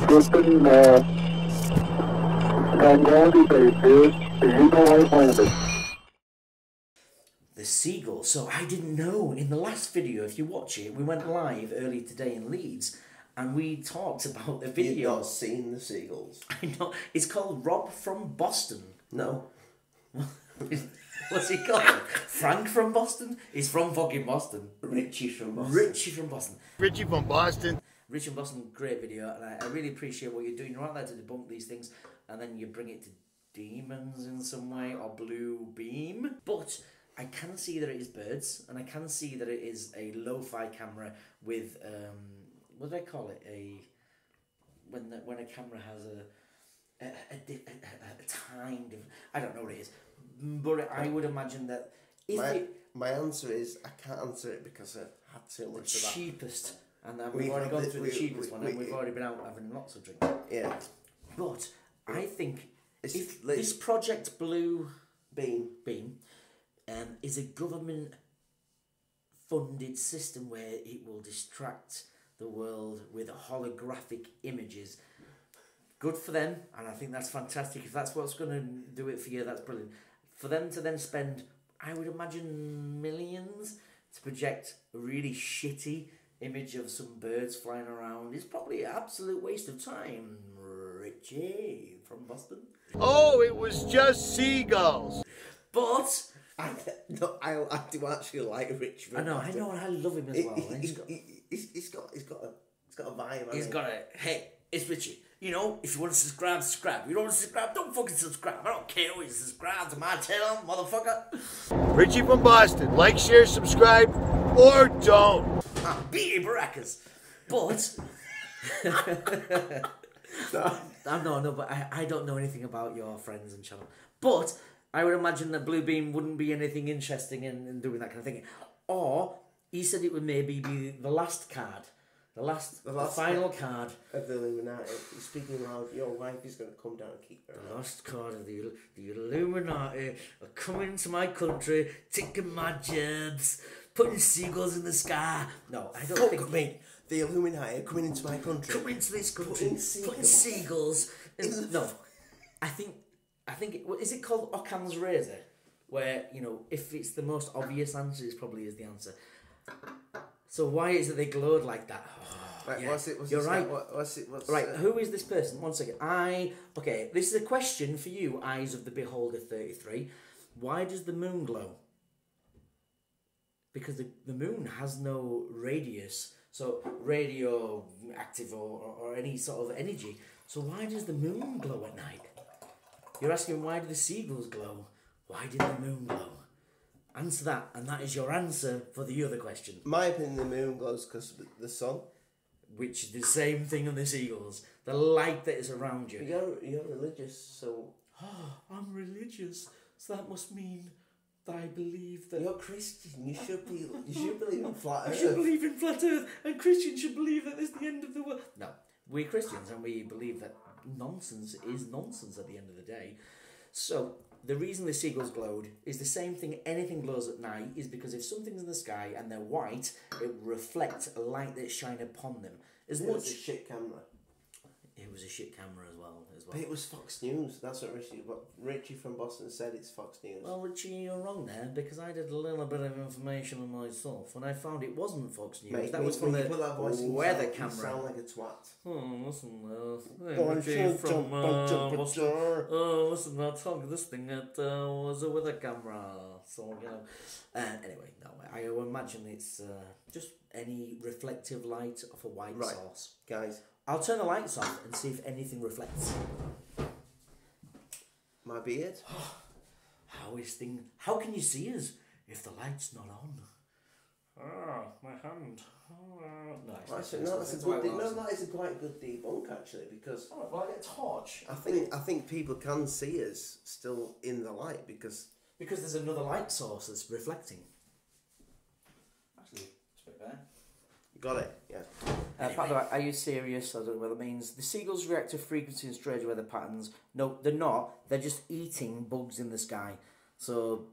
Stripping, uh, Tranquility Base here. The Eagle has landed. The seagull. So I didn't know. In the last video, if you watch it, we went live early today in Leeds, and we talked about the You've video. not seen the seagulls. I know. It's called Rob from Boston. No. What's he called? Frank from Boston? He's from fucking Boston. Richie from Boston. Richie from Boston. Richie from Boston. Rich and Boston, great video, and I, I really appreciate what you're doing. You're out there to debunk these things, and then you bring it to demons in some way or blue beam. But I can see that it is birds, and I can see that it is a lo-fi camera with um, what do I call it? A when the, when a camera has a a, a, a, a, time diff- I don't know what it is, but I would imagine that if My, it my answer is I can't answer it because I've had too the much of that. cheapest, and then We we've already have gone the- through we- the cheapest we- one, and we- we've already been out having lots of drinks. Yeah. But I think It's if like- this Project Blue Beam Beam um, is a government funded system where it will distract the world with holographic images. Good for them, and I think that's fantastic. If that's what's going to do it for you, that's brilliant. For them to then spend, I would imagine, millions to project a really shitty image of some birds flying around is probably an absolute waste of time. Richie from Boston. Oh, it was just seagulls. But I, no, I, I do actually like Rich. I know, I know, and I love him as He, well. he, and he's he, got, he, he's, he's got he's got a he's got a vibe. hasn't he's got a hey, it's Richie. You know, if you want to subscribe, subscribe. If you don't want to subscribe, don't fucking subscribe. I don't care who you subscribe to my channel, motherfucker. Richie from Boston. Like, share, subscribe, or don't. Ah, B.A. Baracus. But I know, no, but I, I don't know anything about your friends and channel. But I would imagine that Bluebeam wouldn't be anything interesting in, in doing that kind of thing. Or he said it would maybe be the last card, the last, the, last final card. of the Illuminati. Speaking loud. Your wife is going to come down and keep her. The last card of the, the Illuminati are coming to my country, taking my jobs, putting seagulls in the sky. No, I don't Fuck think me. The Illuminati are coming into my country. come into this country, Putting putting seagulls. seagulls. In, no, I think, I think, it, what- is it called Occam's razor? Where you know, if it's the most obvious answer, it probably is the answer. So why is it they glowed like that? Oh, Right, yeah, what's it? What's You're right. What, what's it? What's Right, uh, who is this person? One second. I okay. This is a question for you, Eyes of the Beholder thirty three. Why does the moon glow? Because the, the moon has no radius, so radioactive or, or, or any sort of energy. So why does the moon glow at night? You're asking why do the seagulls glow? Why did the moon glow? Answer that, and that is your answer for the other question, my opinion, the moon glows because of the sun. which is the same thing on the seagulls. The light that is around you. You're you're religious, so I'm religious, so that must mean I believe that you're Christian. You should be. You should believe in flat I Earth. should believe in flat Earth, and Christians should believe that it's the end of the world. No, we're Christians, and we believe that nonsense is nonsense at the end of the day. So the reason the seagulls glowed is the same thing. Anything glows at night is because if something's in the sky and they're white, it reflects a light that shine upon them. As It much, was a shit camera. it was a shit camera as well. But it was Fox News. That's what Richie. What Richie from Boston said. It's Fox News. Well, Richie, you're wrong there because I did a little bit of information on myself and I found it wasn't Fox News. Mate, that was from the you that voice in, you weather sound, camera. You sound like a twat. Oh, listen, uh, hey, Richie from uh, Boston. Oh, listen, I told this thing it uh, was a weather camera. So, you know. Uh, anyway, no, I imagine it's uh, just any reflective light of a white Right. source. Guys, I'll turn the lights off and see if anything reflects. my beard. How is thing? How can you see us if the light's not on? Ah, my hand. Ah. No, it's not- Actually, no, that's a good. De- no, that is a quite good debunk actually because Oh, well, I get a torch. I think I think people can see us still in the light because Because there's another light source that's reflecting. Actually, it's a bit better. You got it. Yeah. Uh, by the way, are you serious? I don't know what that means. The seagulls react to frequency and strange weather patterns. No, they're not. They're just eating bugs in the sky. So,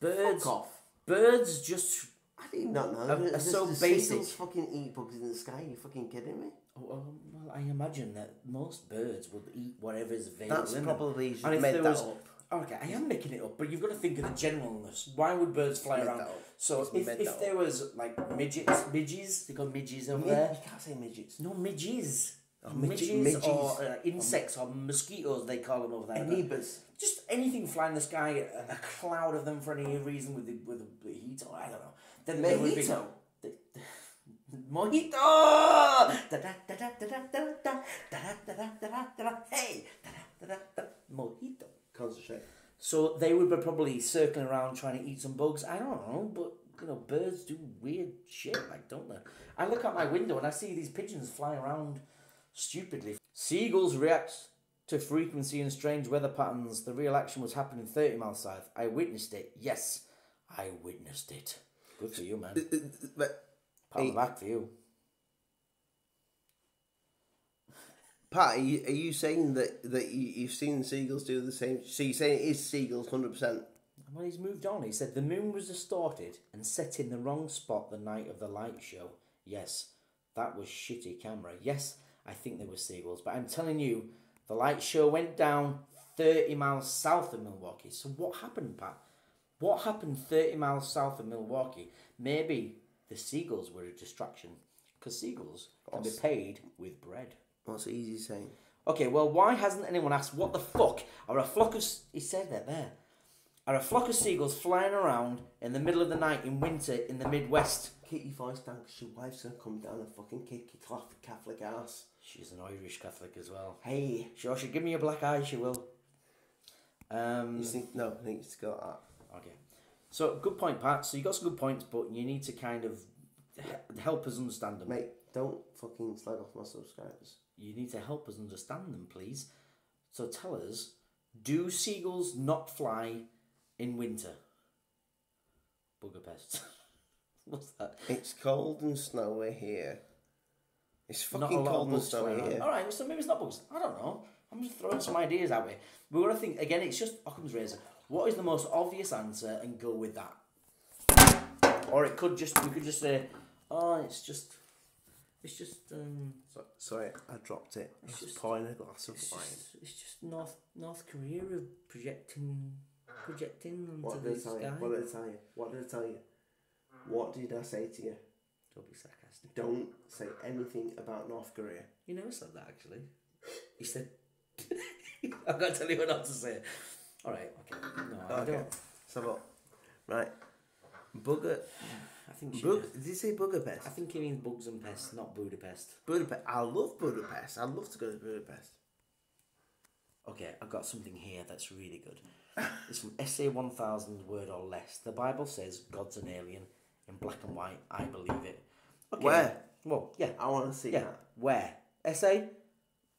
birds. Fuck off. Birds just. I did not know. Are- The- are so the basic. seagulls fucking eat bugs in the sky. Are you fucking kidding me? Oh, um, well, I imagine that most birds would eat whatever is available. That's in them. probably you And if made there that was- up. Okay, I am making it up, but you've got to think of the generalness. Why would birds fly around? So if, if there was like midgets, midges, they call midges over Mid- there. You can't say midgets. No midges. Oh, midges, midges, or uh, insects or, or mosquitoes, they call them over there. Amoebas. Just anything flying in the sky, a, a, cloud of them for any reason with the with the, heat or I don't know. Then there would be. The, Mojito! Hey! Mojito. Concentrate. So they would be probably circling around trying to eat some bugs. I don't know, but you know, birds do weird shit, like don't they? I look out my window and I see these pigeons flying around stupidly. Seagulls react to frequency and strange weather patterns. The real action was happening 30 miles south. I witnessed it. Yes, I witnessed it. Good for you, man. But Pat on the back for you. Pat, are you, are you saying that, that you, you've seen seagulls do the same? So you're saying it is seagulls, hundred percent? Well, he's moved on. He said the moon was distorted and set in the wrong spot the night of the light show. Yes, that was shitty camera. Yes, I think there were seagulls, but I'm telling you, the light show went down 30 miles south of Milwaukee. So what happened, Pat? What happened 30 miles south of Milwaukee? Maybe the seagulls were a distraction because seagulls can be paid with bread. What's easy saying? Okay, well, why hasn't anyone asked what the fuck are a flock of? He said that there. Are a flock of seagulls flying around in the middle of the night in winter in the Midwest? Kitty voice down because your wife's gonna come down and fucking kick your Catholic, Catholic ass. She's an Irish Catholic as well. Hey. Sure, she'll give me a black eye. She will. Um. You think, no, I think it's got that. Okay. So good point, Pat. So you got some good points, but you need to kind of help us understand them. Mate, don't fucking slide off my subscribers. You need to help us understand them, please. So tell us: Do seagulls not fly in winter? Bugger pests. What's that? It's cold and snowy here. It's fucking cold and snowy here. All right, so maybe it's not bugs. I don't know. I'm just throwing some ideas out there. We want to think again. It's just Occam's razor. What is the most obvious answer, and go with that. Or it could just we could just say, oh, it's just, it's just, um, So- Sorry, I dropped it. I was just- pouring a glass of it's wine. just, it's just North North Korea of projecting, projecting onto What the did I tell sky. you? What did I tell you? What did I tell you? What did I say to you? Don't be sarcastic. Don't say anything about North Korea. You never said that actually. You said, I've got to tell you what not to say. All right, okay. No, I don't. So look, right. Bugger. I think she, Bug, did you say Budapest? I think he means bugs and pests, not Budapest. Budapest. I love Budapest. I'd love to go to Budapest. Okay, I've got something here that's really good. It's from Essay 1000 Word or Less. The Bible says God's an alien in black and white. I believe it. Okay. Where? Well, yeah. I want to see Yeah. that. Where? Essay?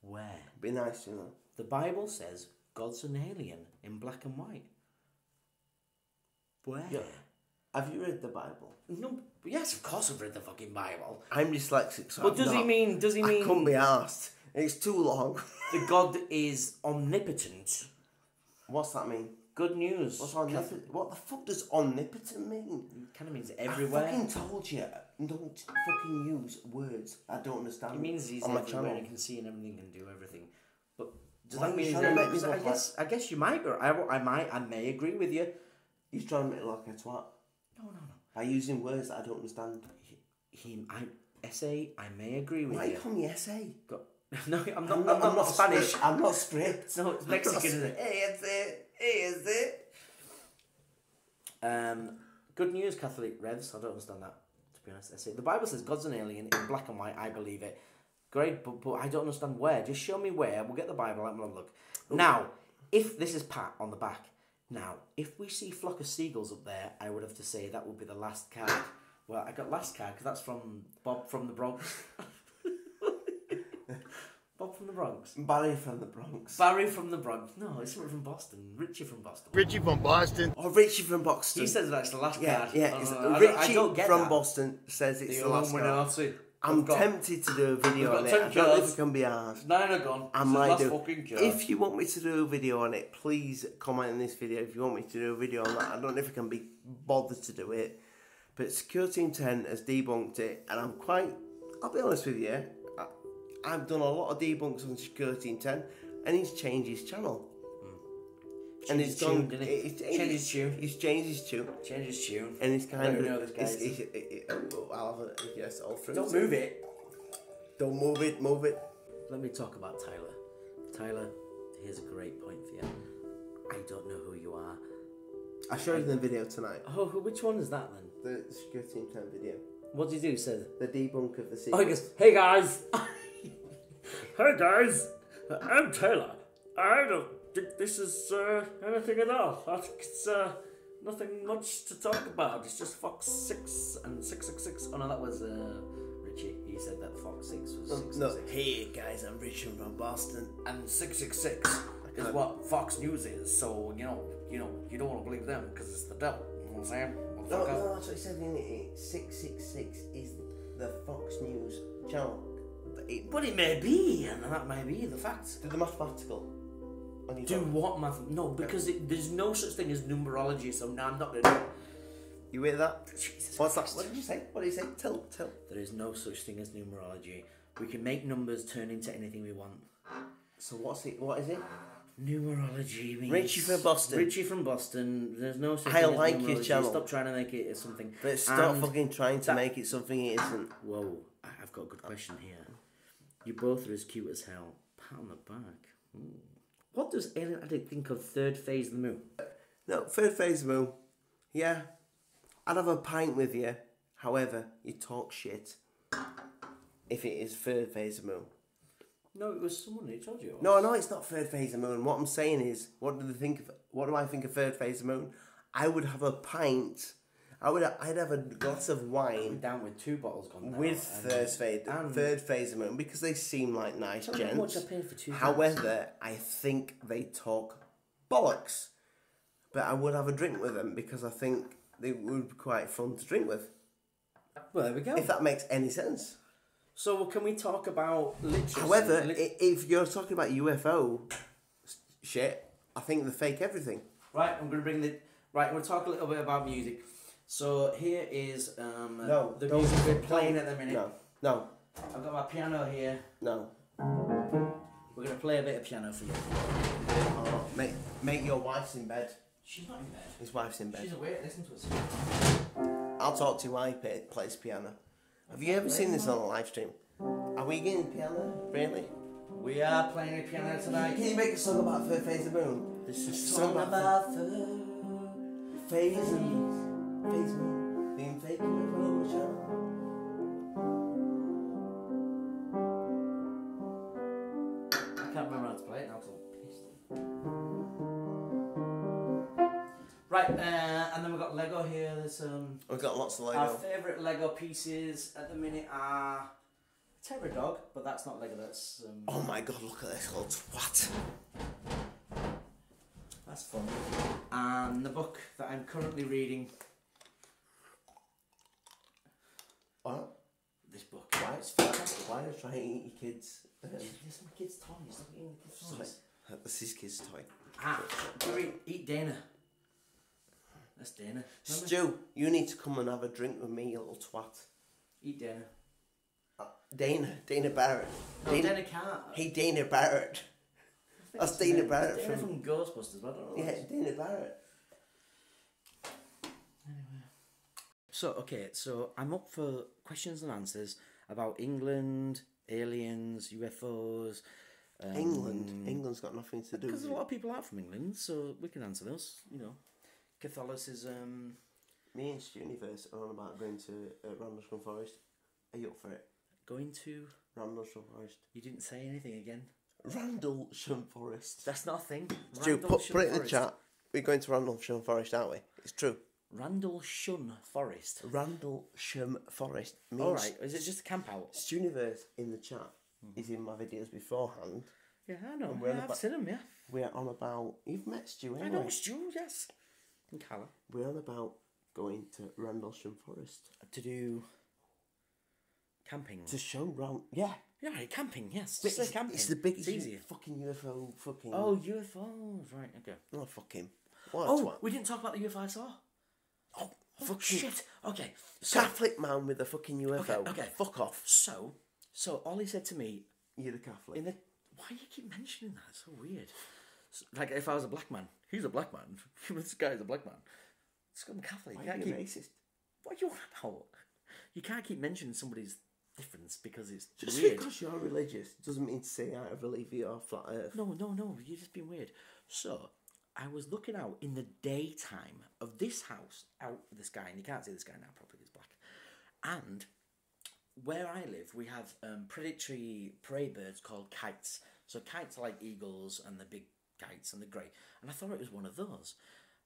Where? Be nice, you know. The Bible says God's an alien in black and white. Where? Yeah. Have you read the Bible? No, yes, of course I've read the fucking Bible. I'm dyslexic, so But I've does he not- mean? Does he I mean couldn't be asked. It's too long. the God is omnipotent? What's that mean? Good news. What's omnipotent? What the fuck does omnipotent mean? It Kind of means everywhere. I fucking told you. Don't fucking use words I don't understand. It means he's on my everywhere channel. and can see and everything and do everything. But does Why that mean he's trying to make everywhere? me I look guess I guess you might. Or I, I might. I may agree with you. He's trying to make it like a twat No, no, no. by using words that I don't understand. He, he I essay. I may agree with Why you. you call me essay? Go- no, I'm not. I'm not, I'm not Spanish. Strict. I'm not strict. No, it's Mexican, isn't it? Hey, it's it. Hey, is it? Um, good news, Catholic Revs. I don't understand that. To be honest, I say the Bible says God's an alien in black and white. I believe it. Great, but, but I don't understand where. Just show me where. We'll get the Bible out and we'll have a look. Now, if this is Pat on the back. Now, if we see flock of seagulls up there, I would have to say that would be the last card. Well, I got last card because that's from Bob from the Bronx. Bob from the Bronx. Barry from the Bronx. Barry from the Bronx. No, it's someone from Boston. Richie from Boston. Richie from Boston. Oh, Richie from Boston. He says that's the last yeah, card. yeah. Oh, it's- no, I don't- Richie I don't get from that. Boston says it's The the last card. I'm got tempted to do a video on it. I don't know if it can be asked. Nine are gone. I might do. If you want me to do a video on it, please comment in this video if you want me to do a video on that. I don't know if I can be bothered to do it. But Secure Team 10 has debunked it, and I'm quite, I'll be honest with you, I, I've done a lot of debunks on Secure Team 10, and he's changed his channel. And Changed he's gone. tune, it's- Changed his tune. He's changed his tune. Change his tune. And he's I kind don't of. know this guy. it's- it's- it- it- oh, I'll have a yes, all through. Don't move it. Don't move it, move it. Let me talk about Tyler. Tyler, here's a great point for you. I don't know who you are. I showed you the video tonight. Oh, which one is that then? The Secure Team 10 video. What did you do? Said. The debunk of the Oh, he goes, hey guys. hey guys, I'm Taylor. I don't this is uh, anything at all. I think it's uh, nothing much to talk about. It's just Fox 6 and 666. Oh no, that was uh, Richie. He said that Fox 6 was No, 666. hey guys, I'm Richard from Boston. And 666 is what Fox News is. So, you know, you know, you don't want to believe them because it's the devil. You know what I'm saying? No, no, that's what he said in it. 666 is the Fox News channel. It, But it may be, and that may be the fact. do the mathematical. Do what math? No, because it, there's no such thing as numerology, so no, I'm not going to do it. You hear that? Jesus What's that? What did you say? What did you say? Tell, tell. There is no such thing as numerology. We can make numbers turn into anything we want. So what's it? What is it? Numerology means Richie from Boston. Richie from Boston. There's no such I thing as like your channel. Stop trying to make it something. But stop fucking trying to that- make it something it isn't. Whoa, I've got a good question here. You both are as cute as hell. Pat on the back. Ooh. What does Alien Addict think of third phase of the moon? No, third phase of the moon. Yeah, I'd have a pint with you. However, you talk shit. If it is third phase of the moon. No, it was someone who told you. No, no, it's not third phase of the moon. What I'm saying is, what do they think of? What do I think of third phase of the moon? I would have a pint. I would. I'd have a glass of I'm wine down with two bottles gone down. with third phase, third phase of moon because they seem like nice how much gents. I paid for two However, I think they talk bollocks. But I would have a drink with them because I think they would be quite fun to drink with. Well, there we go. If that makes any sense. So can we talk about literacy? However, Lit- i- if you're talking about UFO shit, I think they fake everything. right, I'm going to bring the right. I'm to talk a little bit about music. So here is um, No, the music we're playing at the minute. No, no, I've got my piano here. no. We're going to play a bit of piano for you. Oh, mate, mate, your wife's in bed. She's not in bed. His wife's in bed. She's awake. Listen to us. I'll talk to you while he play, plays piano. Have you ever seen this on a live stream? Are we getting piano? Really? We are playing a piano tonight. Can you make a song about Third Phase of the Moon? This is a Song about the Phase of Phase of Moon. Fake UFO. I can't remember how to play it now. 'cause I'm pissed. Right, uh, and then we've got Lego here. There's um, We've got lots of Lego. our Lego. favourite Lego pieces at the minute are Terror Dog, but that's not Lego. That's um, Oh my god, look at this little twat. that's fun. And the book that I'm currently reading. What? This book. Why? It's fantastic. Why are you trying to eat your kids? Um, There's some kids' toys. Stop eating the kids' toys. This is kids' toy. Ah, eat, eat Dana. That's Dana. Remember? Stu, you need to come and have a drink with me, you little twat. Eat Dana. Uh, Dana, Dana Barrett. No, Dana, Dana can't. Hey, Dana Barrett. That's Dana Dana- Barrett Dana from- from Ghostbusters, but I don't know. Yeah, Dana Barrett. So okay, so I'm up for questions and answers about England, aliens, UFOs. Um, England. England's got nothing to do Because a lot of people aren't from England, so we can answer those. You know, Catholicism. Me and Stu Universe are on about going to uh, Rendlesham Forest. Are you up for it? Going to. Rendlesham Forest. You didn't say anything again. Rendlesham Forest. That's not a thing. Stu, put, put it in the Forest. chat. We're going to Rendlesham Forest, aren't we? It's true. Rendlesham Forest. Rendlesham Forest means All right. Is it just a camp out? Stu Universe in the chat is in my videos beforehand. Yeah, I know. we're Yeah, I've about- seen them. Yeah, We're on about. You've met Stu I anyway. know. Stu. Yes. And Callum. We're on about going to Rendlesham Forest To do camping. to show round. Yeah, Yeah, camping. Yes. Just say it's, camping. it's the biggest It's easier. fucking UFO fucking. Oh, UFOs. Right. Okay. oh fucking. What a Oh, twat. we didn't talk about the UFO I saw. Oh, Oh, shit. Okay. So, Catholic man with a fucking UFO. Okay, okay. Fuck off. so, so Ollie said to me, You're the Catholic. In the why do you keep mentioning that? It's so weird. S- Like if I was a black man, he's a black man. this guy's a black man. It's I'm Catholic. Why You are can't you keep. racist? What are you on about? You can't keep mentioning somebody's difference because it's Just weird. because you're religious doesn't mean to say I believe you're flat Earth. No, no, no. You're just being weird. So I was looking out in the daytime of this house, out this guy, and you can't see this guy now properly. He's black. And where I live, we have um, predatory prey birds called kites. So kites are like eagles and the big kites and the grey. And I thought it was one of those.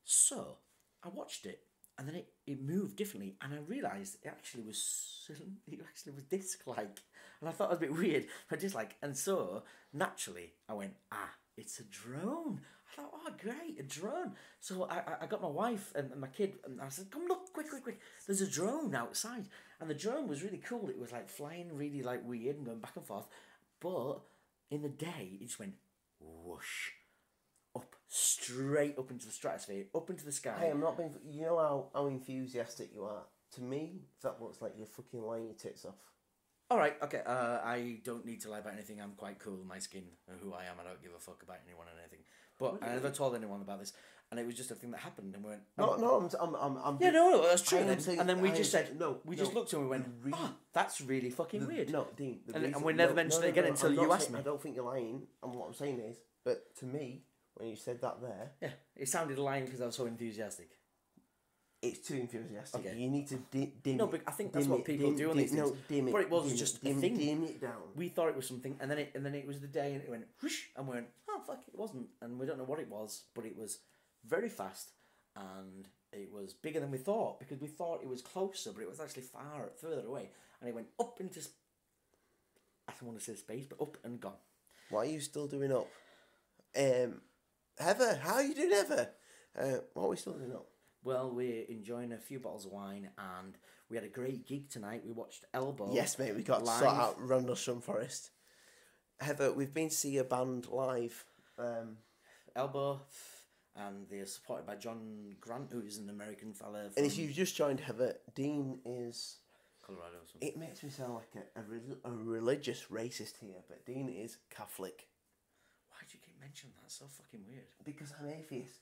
So I watched it and then it, it moved differently and I realised it actually was it actually was disc like. And I thought it was a bit weird, but disc like. And so naturally I went, ah, it's a drone. I thought, oh great, a drone. So I, I- got my wife and my kid and I said, come look, quick, quick, quick. There's a drone outside. And the drone was really cool. It was like flying really like weird and going back and forth. But in the day, it just went whoosh up, straight up into the stratosphere, up into the sky. Hey, I'm not being. You know how, how enthusiastic you are. To me, that looks like you're fucking lying your tits off. All right, okay. Uh, I don't need to lie about anything. I'm quite cool. My skin, and who I am. I don't give a fuck about anyone and anything. But I never told anyone about this, and it was just a thing that happened, and we went. No, "Oh." no, I'm. I'm. I'm, I'm Yeah, no, no, that's true. I Then. saying- and then we I just said, no, we no. just looked and we went, re- oh, ah, that's really fucking The- weird. No, Dean. the And- and we never no, mentioned no, it again no, until you asked saying- me. I don't think you're lying, and what I'm saying is, but to me, when you said that there, Yeah, it sounded lying because I was so enthusiastic. It's too enthusiastic. Okay. You need to di- dim. No, it- but I think that's dim what it, people dim- do on dim- these No, things. dim it. But it was dim just a thing. Dim it down. We thought it was something, and then it and then it was the day, and it went whoosh, and we went, oh fuck, it wasn't, and we don't know what it was, but it was very fast, and it was bigger than we thought because we thought it was closer, but it was actually far further away, and it went up into. sp- I don't want to say space, but up and gone. Why are you still doing up? Um, Heather, how are you doing, Heather? Uh, what are we still doing up? Well, we're enjoying a few bottles of wine, and we had a great gig tonight. We watched Elbow. Yes, mate, we got to live. sort out Rendlesham Forest. Heather, we've been to see a band live. Um, Elbow, and they're supported by John Grant, who's an American fella from and if you've just joined Heather, Dean is. Colorado. Or something. It makes me sound like a, a, rel- a religious racist here, but Dean is Catholic. Why do you keep mentioning that? It's so fucking weird. Because I'm atheist.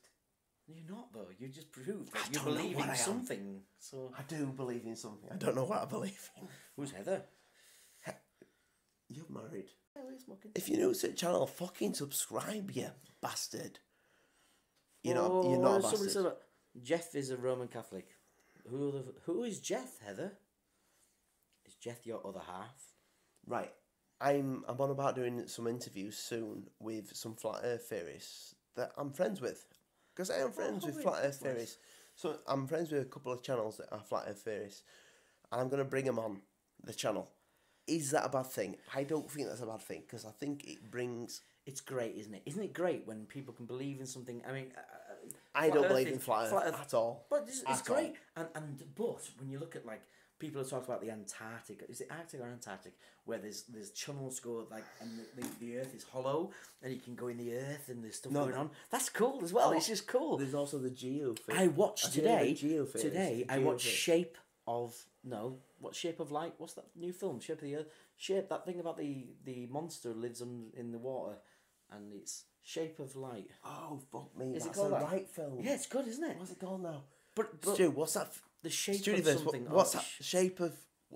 You're not though. You just proved that I you believe in something. So I do believe in something. I don't know what I believe in. who's Heather? You're married. Oh. If you're new to the channel, fucking subscribe, you bastard. You're not. You're not a Oh, bastard. said Jeff is a Roman Catholic. Who the, who is Jeff? Heather. Is Jeff your other half? Right. I'm I'm on about doing some interviews soon with some flat earth theorists that I'm friends with. Because I am friends with flat earth theorists. So I'm friends with a couple of channels that are flat earth theorists. And I'm going to bring them on the channel. Is that a bad thing? I don't think that's a bad thing because I think it brings. It's great, isn't it? Isn't it great when people can believe in something? I mean, uh, I don't believe in flat earth, at all. But it's, it's At all. great, and and but when you look at like people have talked about the Antarctic, is it Arctic or Antarctic, where there's there's tunnels go like and the, the, the Earth is hollow and you can go in the Earth and there's stuff No. going on. That's cool as well. It's just cool. There's also the geo. I watched today. Today I watched Shape of no, what Shape of Light? What's that new film? Shape of the Earth. Shape that thing about the the monster lives on in the water, and it's Shape of Light. Oh fuck me! Is it that's called a that? right film. Yeah, it's good, isn't it? What's it called now? But, but Stu, what's that? f- the shape Stu, of Universe, something. what, what's that shape of?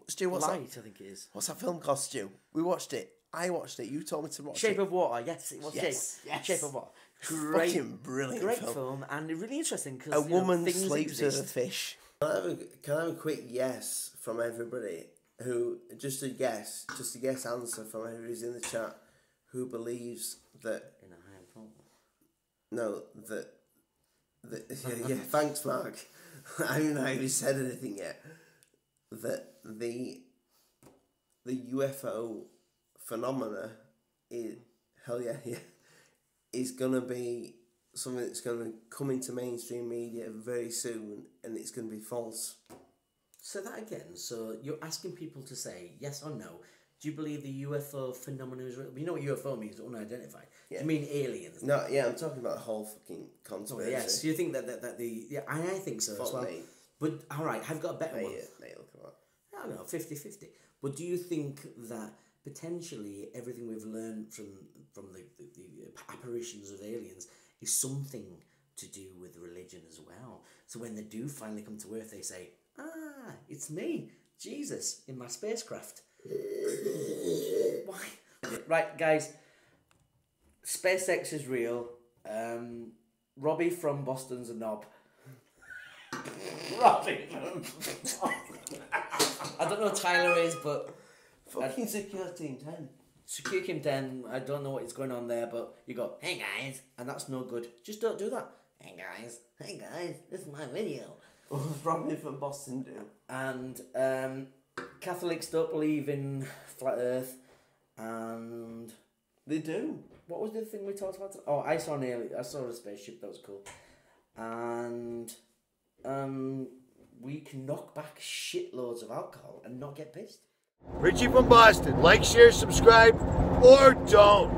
Stu, what's that? light? I think it is. What's that film called, Stu? We watched it. I watched it. You told me to watch it. Shape it. of Water. Yes, it was Yes, Shape. yes. Shape of Water. Great, Fucking brilliant great film. film. and really interesting because A woman things sleeps with a fish. Can I, have a, can I have a quick yes from everybody who just a yes, just a yes answer from everybody who's in the chat who believes that In a higher form. No that that yeah, yeah thanks Mark. I haven't said anything yet. That the the UFO phenomena is hell yeah yeah is gonna be something that's gonna come into mainstream media very soon, and it's gonna be false. Say that again. So you're asking people to say yes or no. Do you believe the UFO phenomenon is real? You know what UFO means? Unidentified. Do Yeah. you mean aliens? No, yeah, I'm talking about the whole fucking Oh, conspiracy. yes. You think that, that, that the yeah? I, I think so as well. me. But all right, I've got a better one. Mate, mate, look at that. I don't know, 50 50. But do you think that potentially everything we've learned from from the, the, the apparitions of aliens is something to do with religion as well. So when they do finally come to Earth, they say, "Ah, it's me, Jesus, in my spacecraft." Why? Right, guys. SpaceX is real. Um, Robbie from Boston's a knob. Robbie. from- I don't know who Tyler is, but Fucking secure team ten. Secure Team 10, I don't know what is going on there, but you go, hey guys, and that's no good. Just don't do that. Hey guys, hey guys, this is my video. What does Robbie from Boston do? And um, Catholics don't believe in flat Earth. And They do. what was the thing we talked about? Oh, I saw an alien. I saw a spaceship. That was cool. And um, we can knock back shitloads of alcohol and not get pissed. Richie from Boston. Like, share, subscribe, or don't.